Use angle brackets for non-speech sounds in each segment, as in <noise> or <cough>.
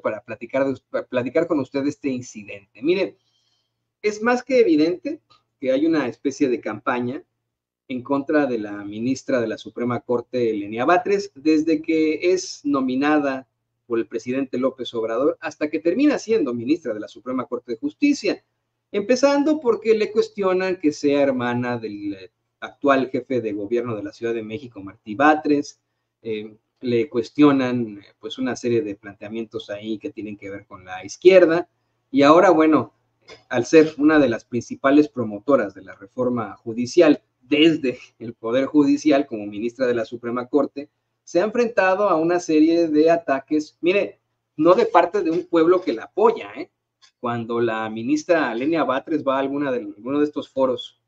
para platicar, platicar con usted este incidente. Mire, es más que evidente que hay una especie de campaña en contra de la ministra de la Suprema Corte, Elenia Batres, desde que es nominada por el presidente López Obrador hasta que termina siendo ministra de la Suprema Corte de Justicia, empezando porque le cuestionan que sea hermana del actual jefe de gobierno de la Ciudad de México, Martí Batres, eh, le cuestionan pues una serie de planteamientos ahí que tienen que ver con la izquierda, y ahora, bueno, al ser una de las principales promotoras de la reforma judicial desde el Poder Judicial como ministra de la Suprema Corte, se ha enfrentado a una serie de ataques, mire, no de parte de un pueblo que la apoya, ¿eh? Cuando la ministra Lenia Batres va a alguna de, alguno de estos foros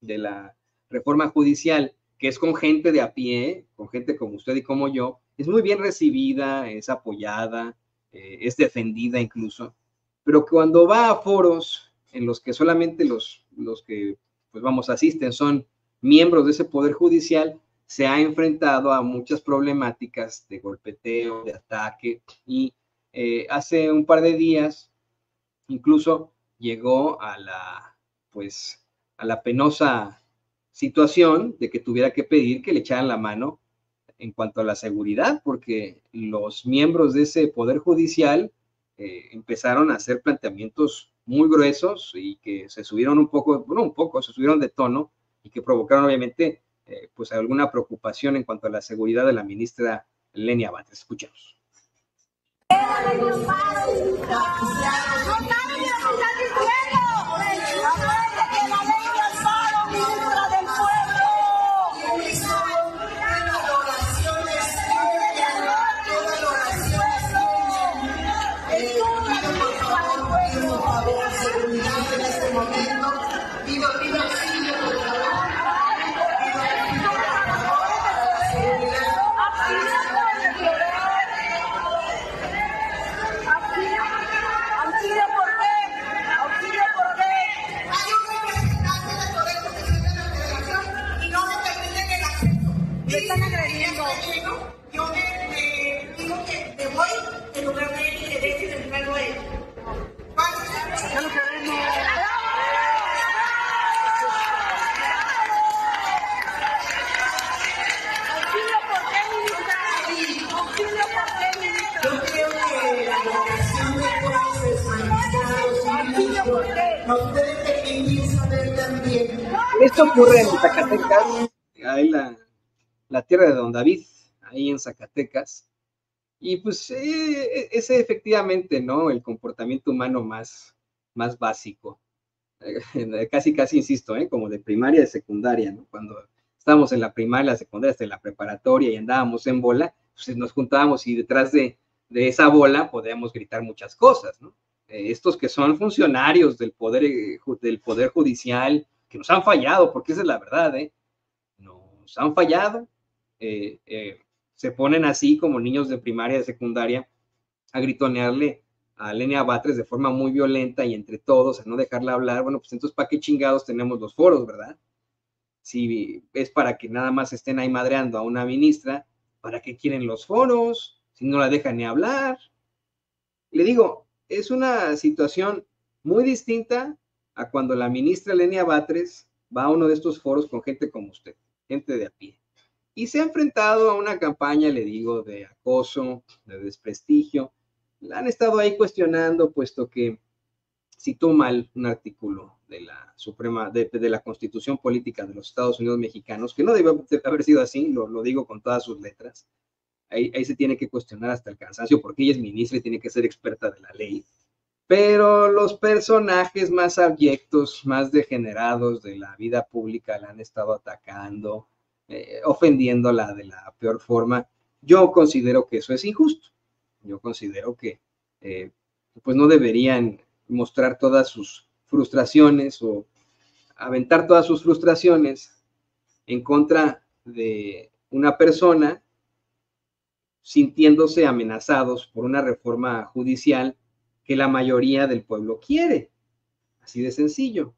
de la reforma judicial, que es con gente de a pie, con gente como usted y como yo, es muy bien recibida, es apoyada, eh, es defendida incluso pero cuando va a foros en los que solamente los, los que, pues vamos, asisten son miembros de ese poder judicial, se ha enfrentado a muchas problemáticas de golpeteo, de ataque, y eh, hace un par de días incluso llegó a la, pues, a la penosa situación de que tuviera que pedir que le echaran la mano en cuanto a la seguridad, porque los miembros de ese poder judicial eh, empezaron a hacer planteamientos muy gruesos y que se subieron un poco, bueno, un poco, se subieron de tono y que provocaron obviamente eh, pues alguna preocupación en cuanto a la seguridad de la ministra Lenia Bates. Escuchemos. Esto ocurre en Zacatecas, ahí la, la tierra de Don David, ahí en Zacatecas. Y pues eh, es efectivamente, ¿no? El comportamiento humano más, más básico. Eh, <laughs> casi, casi insisto, ¿eh? Como de primaria y secundaria, ¿no? Cuando estábamos en la primaria, la secundaria, hasta en la preparatoria y andábamos en bola, pues nos juntábamos y detrás de, de esa bola podíamos gritar muchas cosas, ¿no? Eh, estos que son funcionarios del poder, eh, del poder judicial, que nos han fallado, porque esa es la verdad, ¿eh? Nos han fallado, se ponen así como niños de primaria, de secundaria, a gritonearle a Lenia Batres de forma muy violenta y entre todos, a no dejarla hablar, bueno, pues entonces, ¿para qué chingados tenemos los foros, verdad? Si es para que nada más estén ahí madreando a una ministra, ¿para qué quieren los foros? Si no la dejan ni hablar. Le digo, es una situación muy distinta a cuando la ministra Lenia Batres va a uno de estos foros con gente como usted, gente de a pie. Y se ha enfrentado a una campaña, le digo, de acoso, de desprestigio. La han estado ahí cuestionando, puesto que citó mal un artículo de la Suprema, de, la Constitución Política de los Estados Unidos Mexicanos, que no debe haber sido así, lo, lo digo con todas sus letras, ahí, se tiene que cuestionar hasta el cansancio porque ella es ministra y tiene que ser experta de la ley. Pero los personajes más abyectos, más degenerados de la vida pública la han estado atacando, eh, ofendiéndola de la peor forma. Yo considero que eso es injusto. Yo considero que eh, pues no deberían mostrar todas sus frustraciones o aventar todas sus frustraciones en contra de una persona sintiéndose amenazados por una reforma judicial que la mayoría del pueblo quiere. Así de sencillo.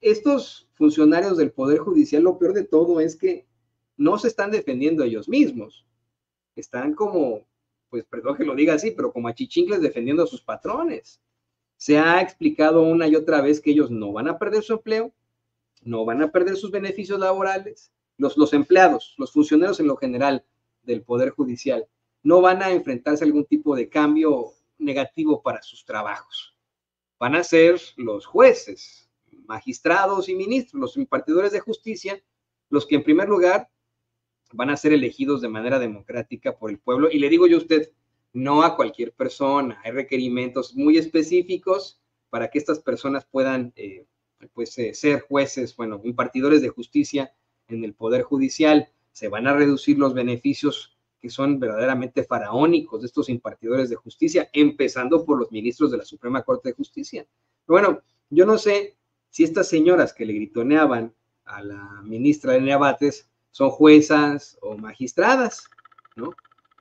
Estos funcionarios del Poder Judicial, lo peor de todo es que no se están defendiendo ellos mismos. Están como pues perdón que lo diga así, pero como a chichincles defendiendo a sus patrones. Se ha explicado una y otra vez que ellos no van a perder su empleo, no van a perder sus beneficios laborales, los, los empleados, los funcionarios en lo general del Poder Judicial, no van a enfrentarse a algún tipo de cambio negativo para sus trabajos. Van a ser los jueces, magistrados y ministros, los impartidores de justicia, los que en primer lugar van a ser elegidos de manera democrática por el pueblo. Y le digo yo a usted, no a cualquier persona, hay requerimientos muy específicos para que estas personas puedan eh, pues, eh, ser jueces, bueno, impartidores de justicia en el Poder Judicial. Se van a reducir los beneficios que son verdaderamente faraónicos de estos impartidores de justicia, empezando por los ministros de la Suprema Corte de Justicia. Bueno, yo no sé si estas señoras que le gritoneaban a la ministra de Bates son juezas o magistradas, ¿no?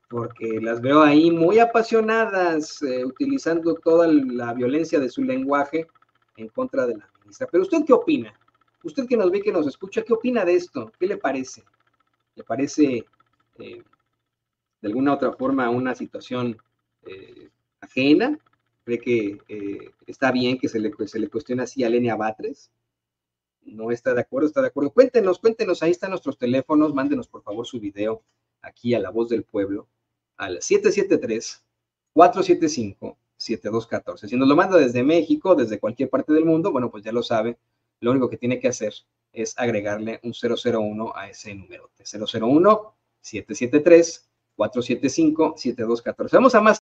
Porque las veo ahí muy apasionadas, eh, utilizando toda la violencia de su lenguaje en contra de la ministra. Pero usted qué opina? Usted que nos ve, que nos escucha, ¿qué opina de esto? ¿Qué le parece? ¿Le parece eh, de alguna otra forma una situación eh, ajena? ¿Cree que está bien que se le, se le cuestione así a Lenia Batres? no está de acuerdo, está de acuerdo. Cuéntenos, cuéntenos, ahí están nuestros teléfonos, mándenos por favor su video aquí a La Voz del Pueblo al 773-475-7214. Si nos lo manda desde México, desde cualquier parte del mundo, bueno, pues ya lo sabe, lo único que tiene que hacer es agregarle un 001 a ese número. 001 773 475 7214. Vamos a más